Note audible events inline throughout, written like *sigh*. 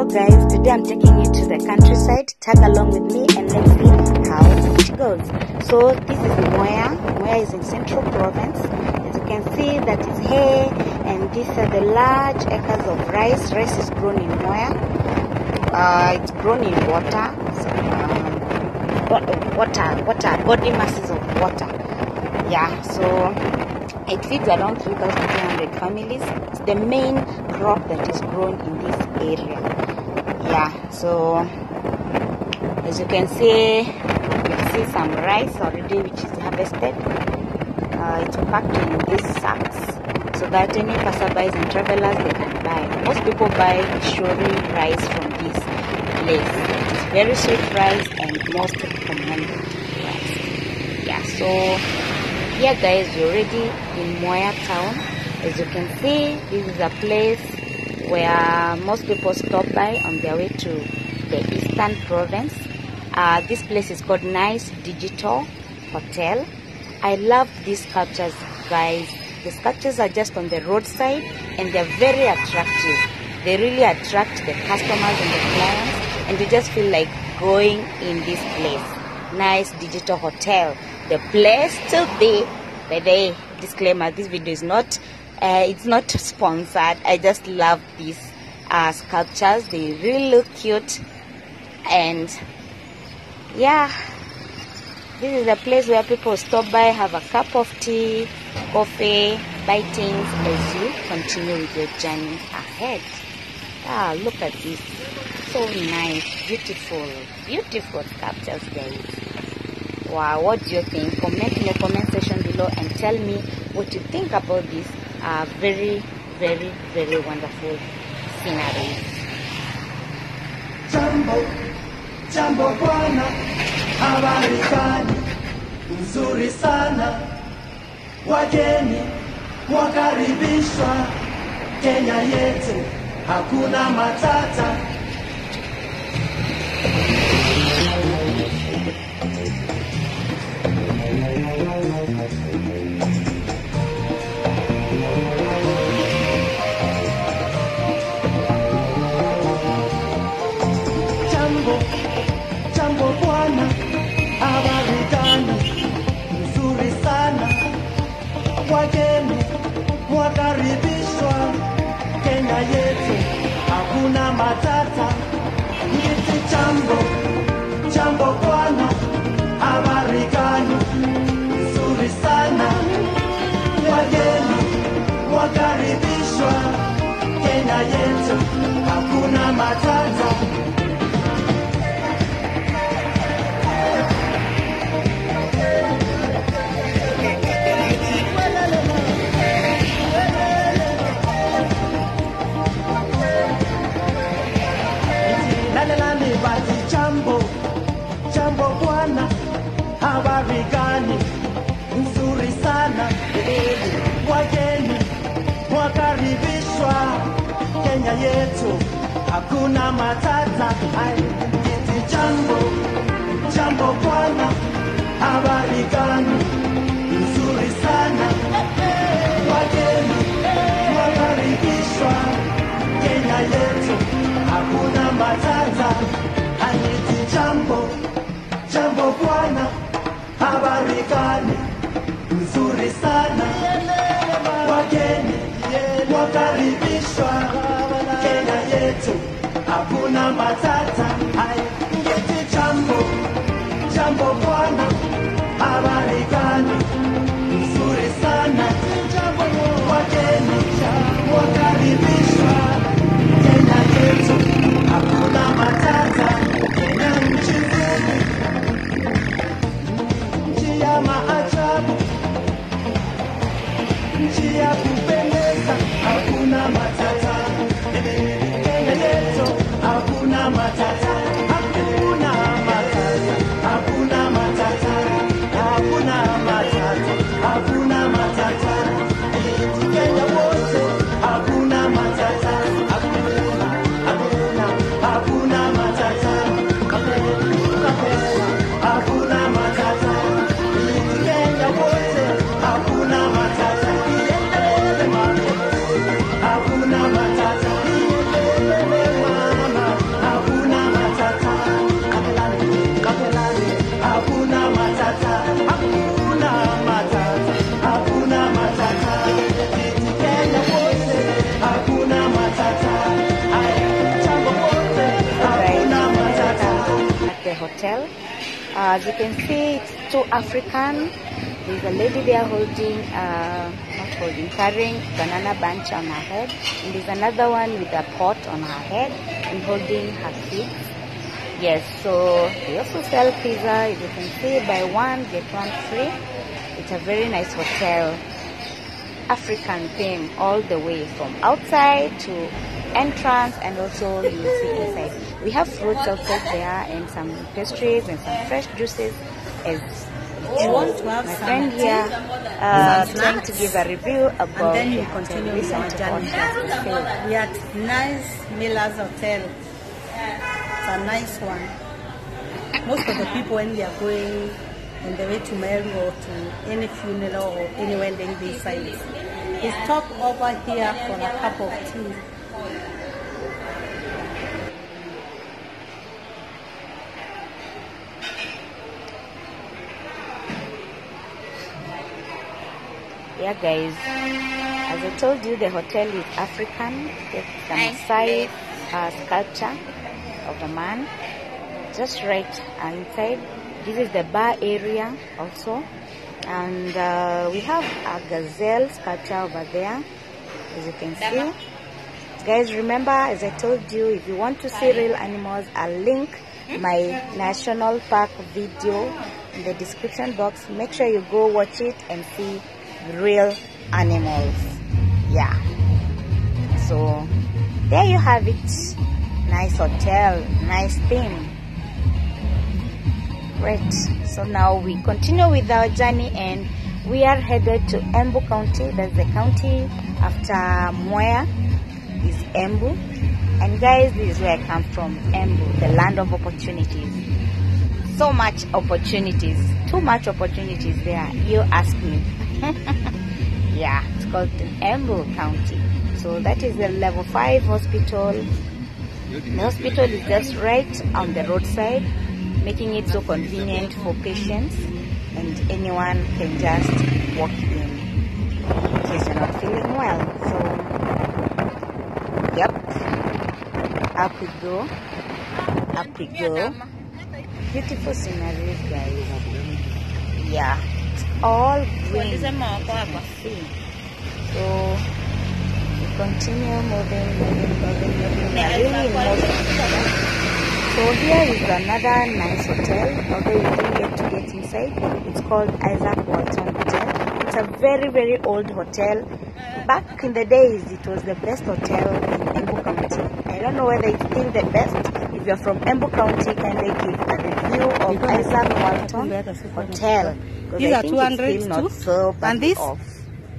So guys, today I'm taking you to the countryside. Tag along with me and let's see how it goes. So this is Mwea. Mwea is in Central Province. As you can see, that is hay, and these are the large acres of rice. Rice is grown in Mwea. Uh, it's grown in water. So, um, water, water, body masses of water. Yeah, so it feeds around 3,200 families. It's the main crop that is grown in this area. Yeah, so as you can see, you see some rice already which is harvested. Uh, it's packed in these sacks so that any passerbys and travelers they can buy. Most people buy shori rice from this place. It's very sweet rice and most recommended rice. Yeah, so here guys we're already in Mwea town. As you can see, this is a place where most people stop by on their way to the eastern province. Uh, this place is called Nice Digital Hotel. I love these sculptures, guys. The sculptures are just on the roadside and they're very attractive. They really attract the customers and the clients, and you just feel like going in this place. Nice Digital Hotel, the place to be. By the disclaimer: this video is not, uh, it's not sponsored. I just love these uh, sculptures. They really look cute, and yeah, this is a place where people stop by, have a cup of tea, coffee, buy things as you continue with your journey ahead. Ah, look at this. So nice, beautiful, beautiful sculptures, guys. Wow, what do you think? Comment in the comment section below and tell me what you think about this uh, very, very, very wonderful sceneries. Jambo, jambo bwana, habari gani? Nzuri sana, wageni wakaribishwa Kenya yetu, hakuna matata. Yetu, hakuna matata. Ngiti jambo, jambo bwana, hakuna matata. Eti jambo jambo bwana, habari gani? Nzuri sana, wageni wakaribishwa Kenya yetu, hakuna matata. Eti jambo jambo bwana, habari gani? Nzuri sana, hakuna matata. As you can see, it's too African. There's a lady there holding, uh, not holding, carrying banana bunch on her head. And there's another one with a pot on her head and holding her kids. Yes, so they also sell pizza. As you can see, buy one, get one free. It's a very nice hotel. African theme all the way from outside to entrance and also you see inside. We have fruits outside there and some pastries and some fresh juices as You want to have my friend here uh, trying to give a review and about then the you continue with our journey. what she has to say. We are at nice Miller's Hotel. It's a nice one. Most of the people when they are going on the way to Meru or to any funeral or any wedding they decide, they stop over here for a cup of tea. Yeah, guys. As I told you, the hotel is African. There's some Maasai uh, sculpture of a man just right inside. This is the bar area also. And uh, we have a gazelle sculpture over there, as you can see. Guys, remember, as I told you, if you want to see real animals, I'll link my national park video in the description box. Make sure you go watch it and see real animals. Yeah. So, there you have it. Nice hotel, nice theme. Great. So now we continue with our journey and we are headed to Embu County. That's the county after Mwea is Embu. And guys, this is where I come from, Embu, the land of opportunities. So much opportunities, too much opportunities there. You ask me. *laughs* yeah, it's called Embu County. So that is the level 5 hospital. The hospital is just right on the roadside, making it so convenient for patients and anyone can just walk in in case you're not feeling well. So, yep, up we go, up we go. Beautiful scenery, guys. Yeah, it's all green. So, we continue moving, moving, moving, moving. Are really. So here is another nice hotel, although you didn't get to get inside. It's called Izaak Walton Hotel. It's a very, very old hotel. Back in the days, it was the best hotel in Embu County. I don't know whether it's still the best. If you're from Embu County, kindly give a review of Izaak Walton Hotel. These are think 200 not too? so And this? off.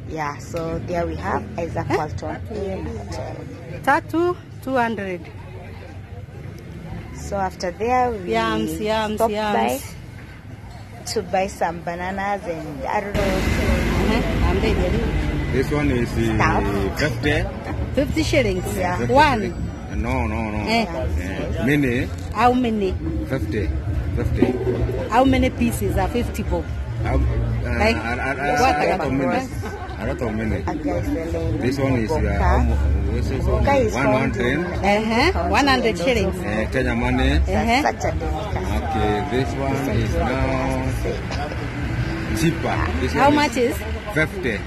Yeah, so there we have Izaak Walton Hotel. Tattoo, 200. So after there, we Yams, yams, stopped yams. by to buy some bananas and I don't know. Uh-huh. And then This one is Stop. uh, 50. 50 shillings. Yeah. 50 One. shilling. Uh, No, no, no. Eh. Uh, mini, How many? 50. 50. How many pieces are 50 bob? Um, uh, Like, what a lot about of minutes. price? A lot of minutes. A guy selling This one is uh, almost, this is Vodka is one found hundred. Uh-huh. 100 shillings. Uh, Kenya money. Uh-huh. such a delicacy. Okay, this one is now cheaper. This How much is? 50.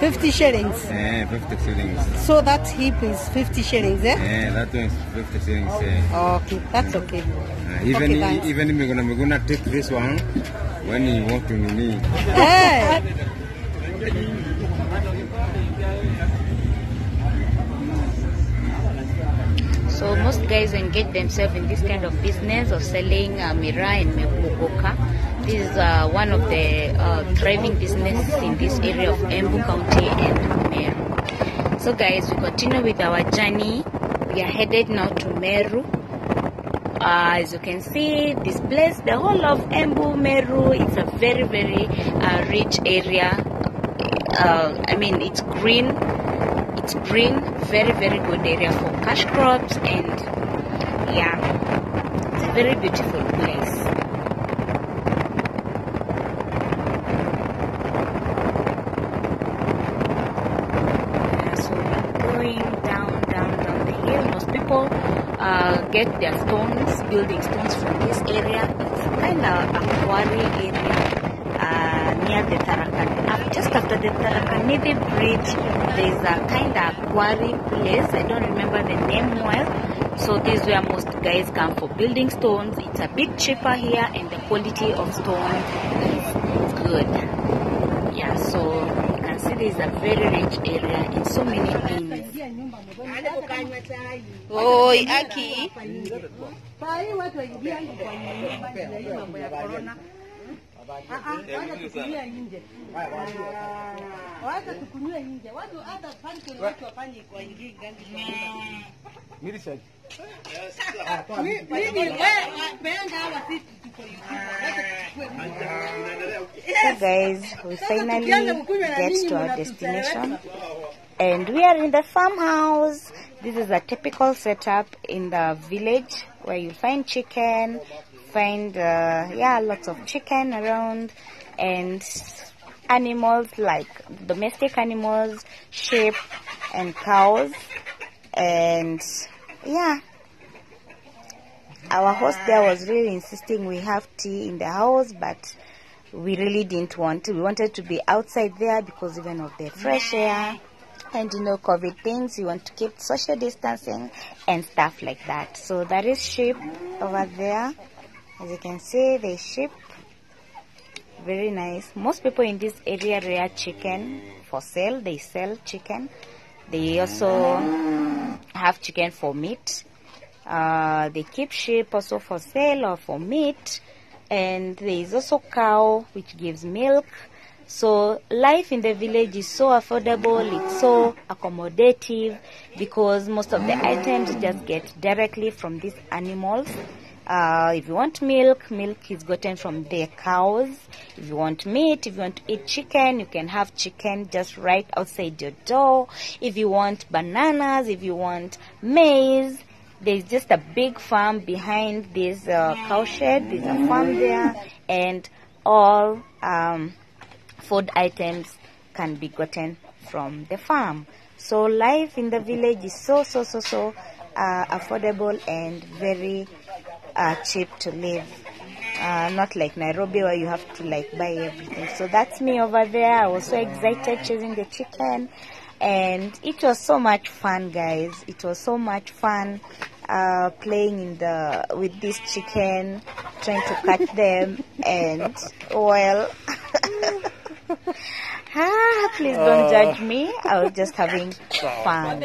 50 shillings. Eh, 50 shillings. So that heap is 50 shillings, eh? Eh, that one is 50 shillings. Eh. Okay, that's okay. Uh, even Okay, even we're gonna we're gonna take this one when you to nini. Hey! So most guys engage themselves in this kind of business of selling uh, Miraa and Muguka. This is uh, one of the uh, thriving businesses in this area of Embu County and Meru. So guys, we continue with our journey. We are headed now to Meru. Uh, as you can see, this place, the whole of Embu Meru, it's a very, very uh, rich area. Uh, I mean, it's green. It's green, very, very good area for cash crops, and yeah, it's a very beautiful place. Yeah, so we're going down, down, down the hill. Most people uh, get their stones, building stones from this area. It's kind of a quarry area uh, near the Tarakan. Uh, just after the Tharaka-Nithi Bridge, there's a kind of quarry place. I don't remember the name well. So this is where most guys come for building stones. It's a bit cheaper here, and the quality of stone is good. Yeah, so you can see there's a very rich area in so many things. Oi, Aki. Sai watu waingia nje kwa nyumba na hii mambo ya corona. Ah ah, wacha tukunywe nje. Wacha tukunywe nje. Watu hata function watu wafanye kwa ingi gani. Mimi wewe benga hawa sisi tuko So guys, we finally get to our destination and we are in the farmhouse. This is a typical setup in the village where you find chicken, find uh, yeah lots of chicken around and animals like domestic animals, sheep and cows and yeah our host there was really insisting we have tea in the house, but we really didn't want to. We wanted to be outside there because even of the fresh air and you know COVID things, You want to keep social distancing and stuff like that. So that is sheep over there. As you can see, the sheep very nice. Most people in this area rear chicken for sale. They sell chicken. They also have chicken for meat. Uh, they keep sheep also for sale or for meat. And there is also cow which gives milk. So life in the village is so affordable, it's so accommodative because most of the items just get directly from these animals. Uh, if you want milk, milk is gotten from their cows. If you want meat, if you want to eat chicken, you can have chicken just right outside your door. If you want bananas, if you want maize, there's just a big farm behind this uh, cow shed. There's a farm there, and all um, food items can be gotten from the farm. So life in the village is so so so so uh, affordable and very uh, cheap to live. Uh, not like Nairobi where you have to like buy everything. So that's me over there. I was so excited chasing the chicken, and it was so much fun, guys. It was so much fun uh, playing in the with this chicken, trying to catch them, and well. *laughs* *laughs* ah, please don't judge me. I was just having *laughs* fun.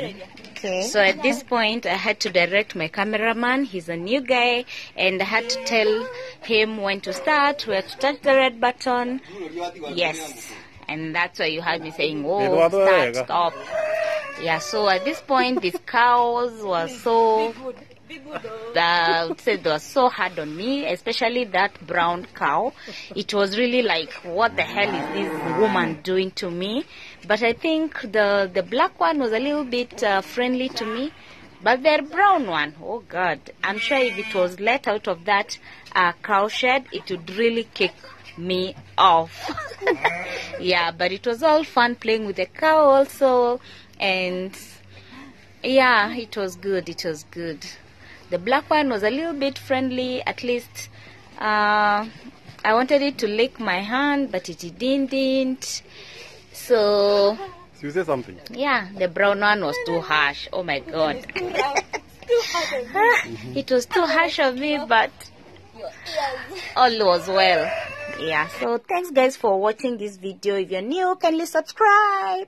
Okay. So at this point, I had to direct my cameraman. He's a new guy, and I had to tell him when to start, where to touch the red button. Yes, and that's why you heard me saying, "Oh, start, stop." Yeah. So at this point, these cows were so the, say they were so hard on me, especially that brown cow. It was really like, what the hell is this woman doing to me? But I think the the black one was a little bit uh, friendly to me. But the brown one, oh God, I'm sure if it was let out of that uh, cow shed, it would really kick me off. *laughs* yeah, but it was all fun playing with the cow also, and yeah, it was good. It was good. The black one was a little bit friendly, at least. Uh, I wanted it to lick my hand, but it didn't. So, So you say something. yeah, the brown one was too harsh. Oh my god. *laughs* it was too harsh of me, but all was well. Yeah, so thanks guys for watching this video. If you're new, kindly subscribe.